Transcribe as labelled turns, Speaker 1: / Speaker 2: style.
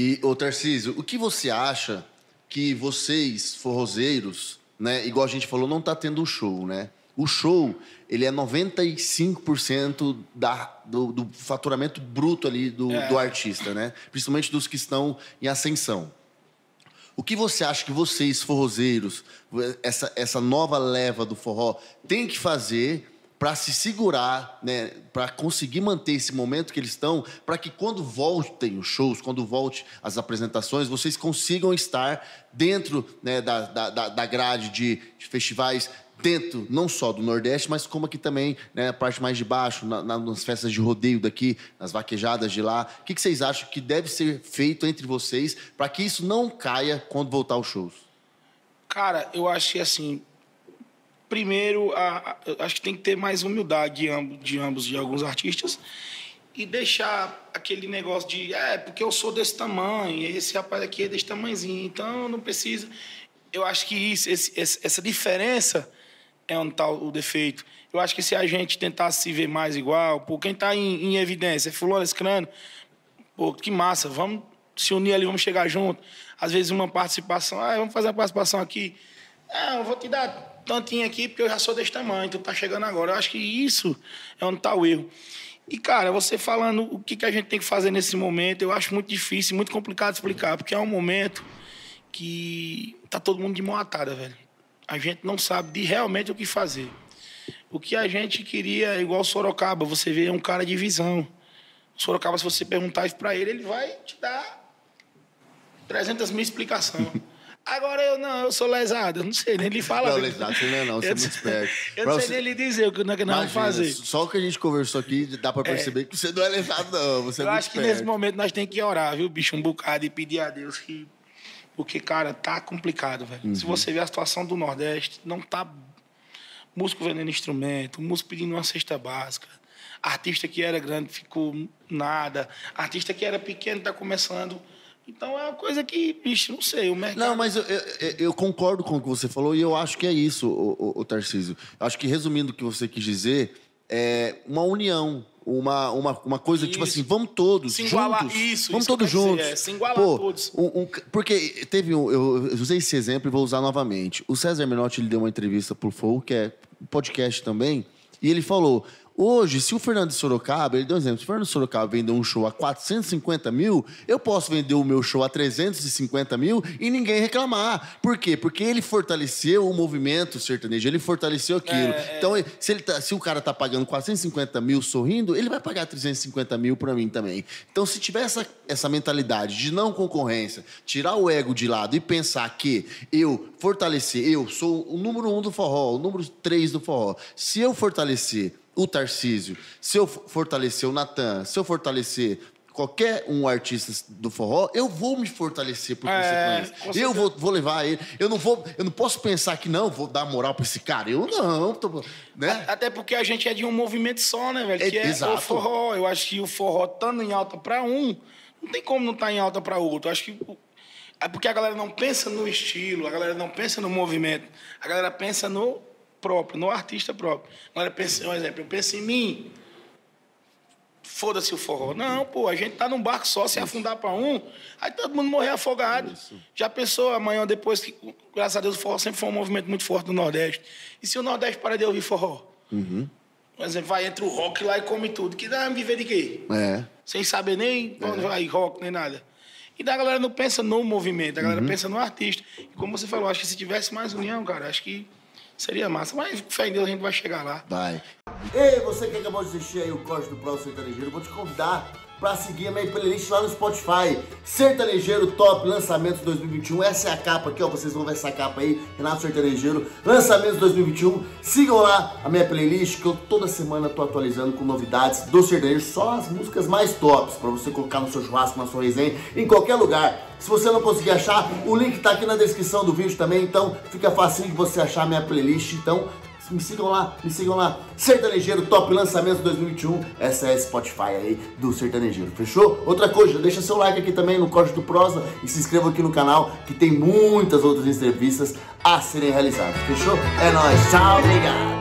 Speaker 1: E, ô Tarcísio, o que você acha que vocês, forrozeiros, né, igual a gente falou, não tá tendo um show, né? O show, ele é 95% da, do, do faturamento bruto ali do,
Speaker 2: É.
Speaker 1: do artista, né? Principalmente dos que estão em ascensão. O que você acha que vocês, forrozeiros, essa, essa nova leva do forró, tem que fazer para se segurar, né, para conseguir manter esse momento que eles estão, para que quando voltem os shows, quando volte as apresentações, vocês consigam estar dentro né, da, da, da- grade de, de festivais, dentro não só do Nordeste, mas como aqui também, né, a parte mais de baixo, na- nas festas de rodeio daqui, nas vaquejadas de lá. O que, que vocês acham que deve ser feito entre vocês para que isso não caia quando voltar os shows?
Speaker 2: Cara, eu acho que assim. Primeiro, a, a- acho que tem que ter mais humildade de ambos, de ambos, de alguns artistas. E deixar aquele negócio de, é, porque eu sou desse tamanho, esse rapaz aqui é desse tamanhozinho, então não precisa. Eu acho que isso, esse- essa diferença é onde está o defeito. Eu acho que se a gente tentasse se ver mais igual, pô, quem está em, em evidência fulano, esse crânio, Pô, que massa, vamos se unir ali, vamos chegar junto. Às vezes uma participação, ah, vamos fazer uma participação aqui. Ah, eu vou te dar tantinho aqui porque eu já sou desse tamanho, tu tá chegando agora. Eu acho que isso é onde tá o erro. E, cara, você falando o que, que a gente tem que fazer nesse momento, eu acho muito difícil, muito complicado explicar, porque é um momento que tá todo mundo de mão atada, velho. A gente não sabe de realmente o que fazer. O que a gente queria, é igual Sorocaba, você vê é um cara de visão. Sorocaba, se você perguntar isso pra ele, ele vai te dar 300 mil explicações. Agora eu não, eu sou lesado, eu não sei nem ele fala.
Speaker 1: Não, lesado, você não é não, você é muito esperto.
Speaker 2: Eu
Speaker 1: Pra
Speaker 2: não sei
Speaker 1: você-
Speaker 2: nem lhe dizer o que nós vamos fazer.
Speaker 1: Só o que a gente conversou aqui, dá pra perceber que você não é lesado, não. Você é
Speaker 2: Eu
Speaker 1: muito
Speaker 2: acho que
Speaker 1: esperto.
Speaker 2: nesse momento nós temos que orar, viu, bicho, um bocado e pedir a Deus que. Porque, cara, tá complicado, velho.
Speaker 1: Uhum.
Speaker 2: Se você ver a situação do Nordeste, não tá. Músico vendendo instrumento, músico pedindo uma cesta básica. Artista que era grande ficou nada. Artista que era pequeno tá começando. Então é uma coisa que, bicho, não sei. O mercado.
Speaker 1: Não, mas eu, eu- eu concordo com o que você falou e eu acho que é isso, o, o, o Tarcísio. Eu acho que, resumindo o que você quis dizer, é uma união. Uma, uma, uma coisa tipo
Speaker 2: Isso.
Speaker 1: assim, vamos todos
Speaker 2: Se igualar-
Speaker 1: juntos.
Speaker 2: isso,
Speaker 1: vamos
Speaker 2: isso
Speaker 1: todos juntos.
Speaker 2: é, se igualar
Speaker 1: Pô,
Speaker 2: todos.
Speaker 1: um- um- porque teve um. Eu, eu usei esse exemplo e vou usar novamente. O César Menotti ele deu uma entrevista pro Flow, que é podcast também, e ele falou. Hoje, se o Fernando de Sorocaba, ele deu um exemplo, se o Fernando de Sorocaba vender um show a 450 mil, eu posso vender o meu show a 350 mil e ninguém reclamar. Por quê? Porque ele fortaleceu o movimento sertanejo, ele fortaleceu aquilo. Então, se, ele tá- se o cara tá pagando 450 mil sorrindo, ele vai pagar 350 mil pra mim também. Então, se tiver essa, essa mentalidade de não concorrência, tirar o ego de lado e pensar que eu fortalecer, eu sou o número um do forró, o número três do forró. Se eu fortalecer o Tarcísio, se eu fortalecer o Natan, se eu fortalecer qualquer um artista do forró, eu vou me fortalecer por
Speaker 2: É,
Speaker 1: consequência. eu vou, vou levar ele. Eu não vou, eu não posso pensar que não, vou dar moral pra esse cara. Eu não, tô- né?
Speaker 2: Até porque a gente é de um movimento só, né, velho?
Speaker 1: É,
Speaker 2: Que é
Speaker 1: exato.
Speaker 2: o forró. Eu acho que o forró estando em alta para um, não tem como não estar em alta para outro. Eu acho que. É porque a galera não pensa no estilo, a galera não pensa no movimento. A galera pensa no próprio, no artista próprio. A galera pensa, um exemplo, eu penso em mim. Foda-se o forró. Não, pô, a gente tá num barco só, se afundar para um, aí todo mundo morrer afogado. Já pensou amanhã, depois que, graças a Deus, o forró sempre foi um movimento muito forte no Nordeste. E se o Nordeste para de ouvir forró? Por exemplo, vai entre o rock lá e come tudo. Que dá viver de quê?
Speaker 1: É.
Speaker 2: Sem saber nem pra onde vai rock, nem nada. E daí a galera não pensa no movimento, a galera pensa no artista. E como você falou, acho que se tivesse mais união, cara, acho que seria massa. Mas fé em Deus a gente vai chegar lá.
Speaker 1: Vai. Ei, você que acabou de assistir aí o corte do Próximo eu vou te convidar pra seguir a minha playlist lá no Spotify. Sertanejeiro Top Lançamentos 2021. Essa é a capa aqui, ó. Vocês vão ver essa capa aí, Renato Sertanejeiro, Lançamentos 2021. Sigam lá a minha playlist, que eu toda semana tô atualizando com novidades do sertanejo, só as músicas mais tops, pra você colocar no seu churrasco, na sua resenha, em qualquer lugar. Se você não conseguir achar, o link tá aqui na descrição do vídeo também, então fica facinho de você achar a minha playlist. Então, me sigam lá, me sigam lá. Sertanejeiro Top Lançamentos 2021. Essa é a Spotify aí do Sertanejeiro, fechou? Outra coisa, deixa seu like aqui também no Código do Prosa e se inscreva aqui no canal que tem muitas outras entrevistas a serem realizadas, fechou? É nóis, tchau, obrigado!